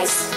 mais.